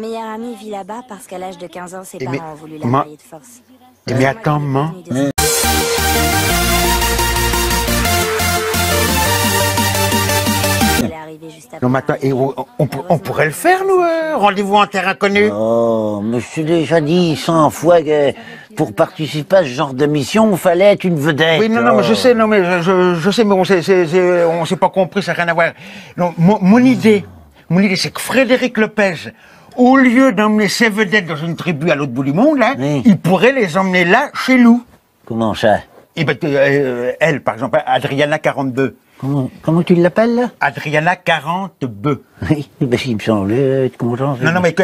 meilleure amie vit là-bas parce qu'à l'âge de 15 ans, ses parents ont voulu la ma- marier de force. Eh, mais attends, maman. Non, mais attends, et on, on pour- on pourrait le faire, nous, euh, rendez-vous en terre inconnue? Oh, mais je t'ai déjà dit cent fois que pour participer à ce genre de mission, il fallait être une vedette. Oui, non, non, mais je Oh. sais, non, mais je, je- je sais, mais on s'est, pas compris, ça n'a rien à voir. Non, mon, mon idée, mon idée, c'est que Frédéric Lopez, au lieu d'emmener ses vedettes dans une tribu à l'autre bout du monde, là, Oui. il pourrait les emmener là, chez nous. Comment ça? Et ben, euh, elle, par exemple, Adriana 42. comment, comment tu l'appelles là? Adriana 42. Oui, ben, il me semblait être content. Non, non, mais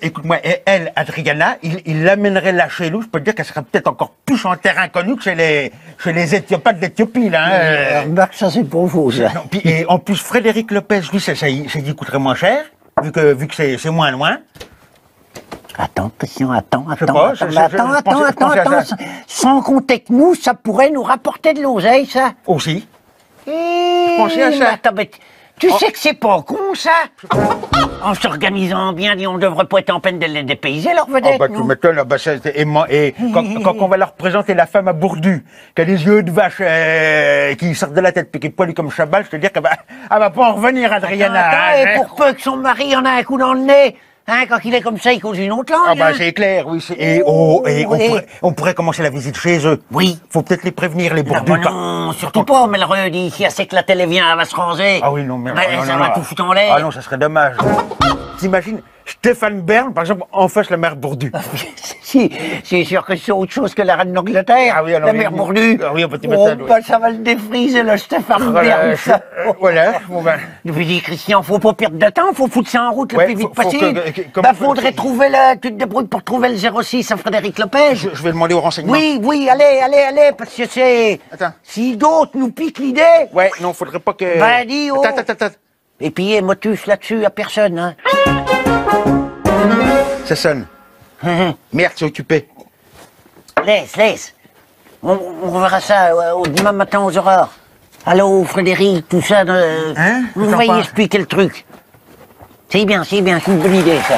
écoute-moi, elle, Adriana, il l'amènerait là chez nous. Je peux te dire qu'elle serait peut-être encore plus en terre inconnue que chez les, chez les Éthiopathes d'Éthiopie, là. hein. Euh, remarque, ça c'est pas faux ça. Non, et en plus, Frédéric Lopez, lui, ça, ça, ça lui coûterait moins cher, vu que, vu que c'est c'est moins loin. Attends, Christian, attends, attends, pas, attends, je- mais je- attends, je attends, pensais- je attends, pensais à attends, ça. sans compter que nous, ça pourrait nous rapporter de l'oseille, ça. Aussi. Je pensais à ça. Attends, mais tu Oh. sais que c'est pas con, ça? En s'organisant bien, on devrait pas être en peine de les dépayser, leurs Oh, vedettes, bah, tu m'étonnes, ah, bah, ça, c'est- et, moi- et quand, quand on va leur présenter la femme à Bourdu, qui a des yeux de vache, euh, qui sortent de la tête, puis qui est poilue comme Chabal, je te dire qu'elle va, elle va pas en revenir, Adriana. Attends, hein, et pour peu que son mari en a un coup dans le nez, hein, quand il est comme ça, il cause une autre langue. Ah bah hein. c'est clair, oui. Et, oh, et on, pourrait, on pourrait commencer la visite chez eux. Oui. Faut peut-être les prévenir, les Ah Bourdus. bah non, surtout pas, le redit, si elle sait que la télé vient, elle va se ranger. Ah oui, non, mais... Ben, ah, non, ça non, va non. tout foutre en l'air. Ah non, ça serait dommage. T'imagines Stéphane Bern, par exemple, en face la mère Bourdu. Si, c'est sûr que c'est autre chose que la reine d'Angleterre, Ah oui, alors, la mère Bourdu. Ah oui, bah, tu oh, m'étonnes, oui. bah, ça va le défriser, le Stéphane Bern, ça. Euh, voilà. Bon, ben, Je vous dis, Christian, faut pas perdre de temps, faut foutre ça en route le plus vite faut- possible. bah, faudrait trouver le, tu te débrouilles pour trouver le 06 à Frédéric Lopez. je, je vais demander au renseignement. Oui, oui, allez, allez, allez, parce que c'est... Attends. Si d'autres nous piquent l'idée, Ouais, non, faudrait pas que... Ben, dis, oh. Attends, attends, attends. et puis, motus là-dessus à personne, hein. Ça sonne. Merde, c'est occupé. laisse, laisse. On, on verra ça euh, au dimanche matin aux aurores. Allô, Frédéric, tout ça, euh, Hein vous pas. expliquer le truc. C'est bien, c'est bien, c'est une bonne idée, ça.